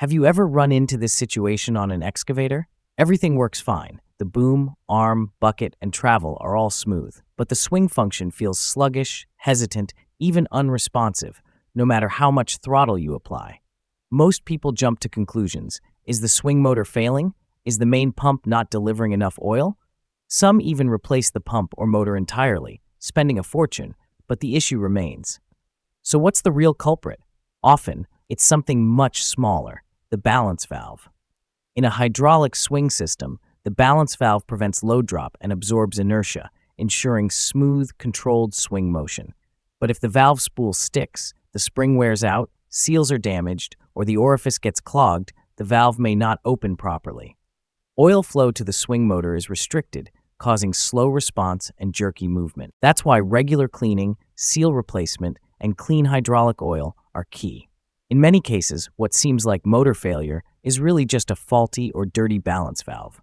Have you ever run into this situation on an excavator? Everything works fine. The boom, arm, bucket, and travel are all smooth, but the swing function feels sluggish, hesitant, even unresponsive, no matter how much throttle you apply. Most people jump to conclusions. Is the swing motor failing? Is the main pump not delivering enough oil? Some even replace the pump or motor entirely, spending a fortune, but the issue remains. So what's the real culprit? Often, it's something much smaller, the balance valve. In a hydraulic swing system, the balance valve prevents load drop and absorbs inertia, ensuring smooth, controlled swing motion. But if the valve spool sticks, the spring wears out, seals are damaged, or the orifice gets clogged, the valve may not open properly. Oil flow to the swing motor is restricted, causing slow response and jerky movement. That's why regular cleaning, seal replacement, and clean hydraulic oil are key. In many cases, what seems like motor failure is really just a faulty or dirty balance valve.